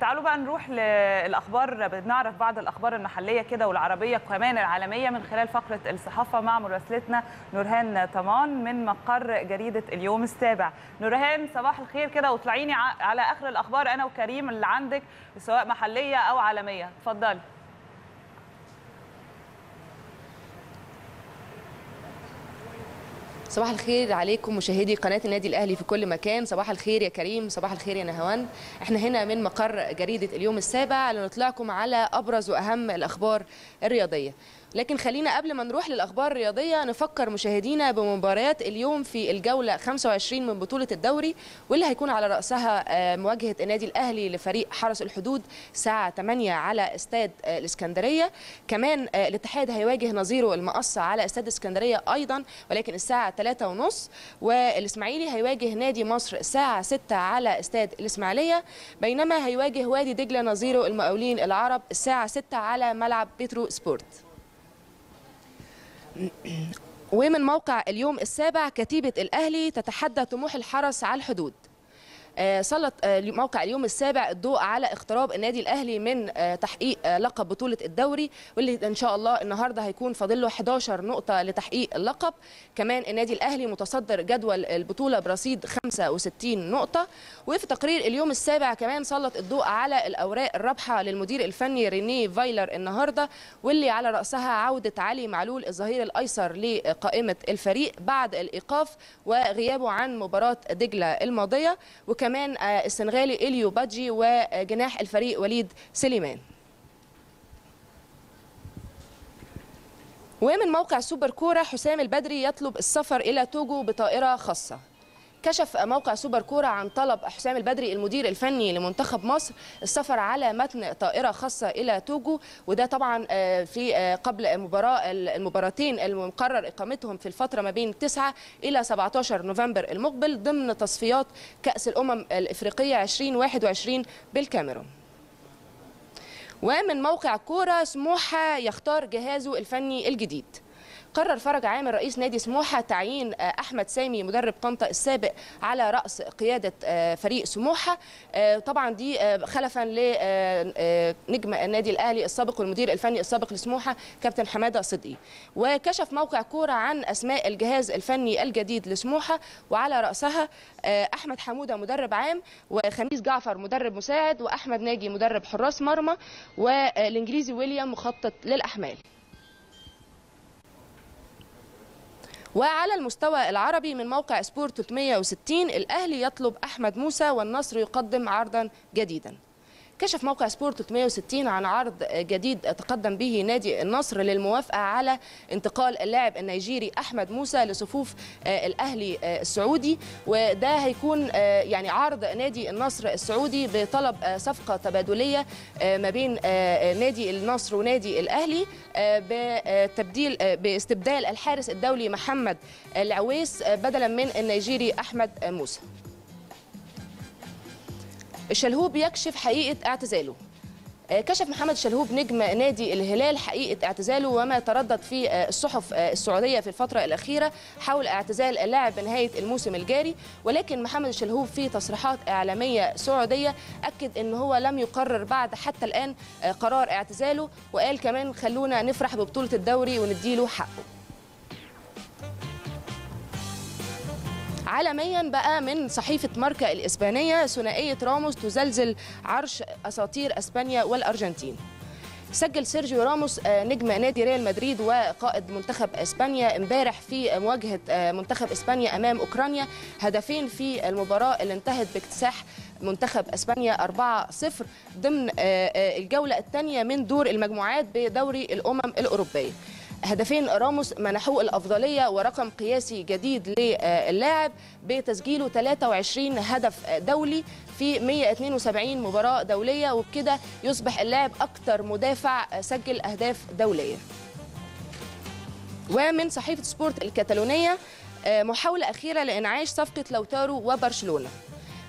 تعالوا بقى نروح للأخبار بنعرف بعض الأخبار المحلية كده والعربية كمان العالمية من خلال فقرة الصحافة مع مراسلتنا نورهان طمان من مقر جريدة اليوم السابع. نورهان صباح الخير كده وطلعيني على آخر الأخبار أنا وكريم اللي عندك سواء محلية أو عالمية. اتفضلي. صباح الخير عليكم مشاهدي قناة النادي الأهلي في كل مكان. صباح الخير يا كريم صباح الخير يا نهوان. إحنا هنا من مقر جريدة اليوم السابع لنطلعكم على أبرز وأهم الأخبار الرياضية. لكن خلينا قبل ما نروح للأخبار الرياضية نفكر مشاهدينا بمباريات اليوم في الجولة 25 من بطولة الدوري واللي هيكون على رأسها مواجهة النادي الأهلي لفريق حرس الحدود الساعة 8 على استاد الإسكندرية. كمان الاتحاد هيواجه نظيره المقصه على استاد الاسكندريه أيضا ولكن الساعة 3:30 والإسماعيلي هيواجه نادي مصر الساعة 6 على استاد الإسماعيلية بينما هيواجه وادي دجلة نظيره المقاولين العرب الساعة 6 على ملعب بيترو سبورت. ومن موقع اليوم السابع كتيبة الأهلي تتحدى طموح الحرس على الحدود. سلط موقع اليوم السابع الضوء على اقتراب النادي الأهلي من تحقيق لقب بطولة الدوري واللي إن شاء الله النهارده هيكون فاضل له 11 نقطة لتحقيق اللقب. كمان النادي الأهلي متصدر جدول البطولة برصيد 65 نقطة. وفي تقرير اليوم السابع كمان سلط الضوء على الأوراق الرابحة للمدير الفني ريني فايلر النهارده واللي على رأسها عودة علي معلول الظهير الأيسر لقائمة الفريق بعد الإيقاف وغيابه عن مباراة دجلة الماضية. وكمان كمان السنغالي إليو بادجي وجناح الفريق وليد سليمان. ومن موقع سوبر كورة حسام البدري يطلب السفر إلى توجو بطائرة خاصة. كشف موقع سوبر كورة عن طلب حسام البدري المدير الفني لمنتخب مصر السفر على متن طائرة خاصة إلى توجو وده طبعا في قبل المباراة المباراتين المقرر إقامتهم في الفترة ما بين 9 إلى 17 نوفمبر المقبل ضمن تصفيات كأس الأمم الإفريقية 2021 بالكاميرون. ومن موقع كورة سموحة يختار جهازه الفني الجديد. قرر فرج عامر رئيس نادي سموحة تعيين أحمد سامي مدرب طنطا السابق على رأس قيادة فريق سموحة. طبعا دي خلفا لنجم النادي الأهلي السابق والمدير الفني السابق لسموحة كابتن حمادة صدقي. وكشف موقع كورة عن أسماء الجهاز الفني الجديد لسموحة وعلى رأسها أحمد حمودة مدرب عام وخميس جعفر مدرب مساعد وأحمد ناجي مدرب حراس مرمى والإنجليزي ويليام مخطط للأحمال. وعلى المستوى العربي من موقع سبورت 360 الأهلي يطلب أحمد موسى والنصر يقدم عرضا جديدا. كشف موقع سبورت 360 عن عرض جديد تقدم به نادي النصر للموافقة على انتقال اللاعب النيجيري أحمد موسى لصفوف الأهلي السعودي. وده هيكون يعني عرض نادي النصر السعودي بطلب صفقة تبادلية ما بين نادي النصر ونادي الأهلي بتبديل باستبدال الحارس الدولي محمد العويس بدلا من النيجيري أحمد موسى. الشلهوب يكشف حقيقة اعتزاله. كشف محمد شلهوب نجم نادي الهلال حقيقة اعتزاله وما تردد في الصحف السعودية في الفترة الأخيرة حول اعتزال اللاعب بنهاية الموسم الجاري. ولكن محمد شلهوب في تصريحات إعلامية سعودية أكد أن هو لم يقرر بعد حتى الآن قرار اعتزاله. وقال كمان خلونا نفرح ببطولة الدوري ونديله حقه. عالميا بقى من صحيفة ماركا الإسبانية ثنائية راموس تزلزل عرش أساطير أسبانيا والأرجنتين. سجل سيرجيو راموس نجم نادي ريال مدريد وقائد منتخب إسبانيا امبارح في مواجهة منتخب إسبانيا أمام أوكرانيا. هدفين في المباراة اللي انتهت باكتساح منتخب إسبانيا 4-0 ضمن الجولة الثانية من دور المجموعات بدوري الأمم الأوروبية. هدفين راموس منحوه الأفضلية ورقم قياسي جديد للاعب بتسجيله 23 هدف دولي في 172 مباراة دولية وبكده يصبح اللاعب أكثر مدافع سجل أهداف دولية. ومن صحيفة سبورت الكتالونية محاولة أخيرة لإنعاش صفقة لوتارو وبرشلونة.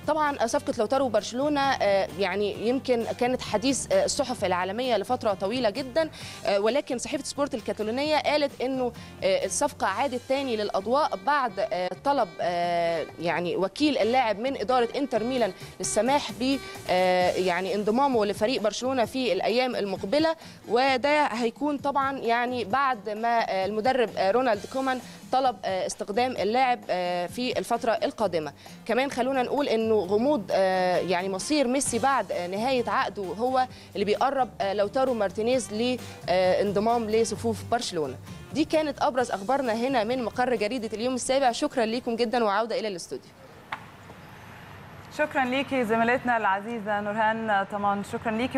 طبعا صفقه لوتارو وبرشلونه آه، يعني يمكن كانت حديث آه، الصحف العالمية لفترة طويلة جدا آه، ولكن صحيفة سبورت الكاتالونية قالت إنه الصفقة عادت تاني للأضواء بعد طلب يعني وكيل اللاعب من إدارة إنتر ميلان للسماح ب يعني انضمامه لفريق برشلونة في الأيام المقبلة. وده هيكون طبعا يعني بعد ما المدرب رونالد كومان طلب استخدام اللاعب في الفترة القادمة. كمان خلونا نقول إنه غموض آه، يعني مصير ميسي بعد آه، نهاية عقده هو اللي بيقرب آه، لوتارو مارتينيز لانضمام لصفوف برشلونة. دي كانت أبرز أخبارنا هنا من مقر جريدة اليوم السابع. شكرا لكم جدا وعودة إلى الاستوديو. شكرا ليكي زميلتنا العزيزة نورهان طمان. شكرا ليكي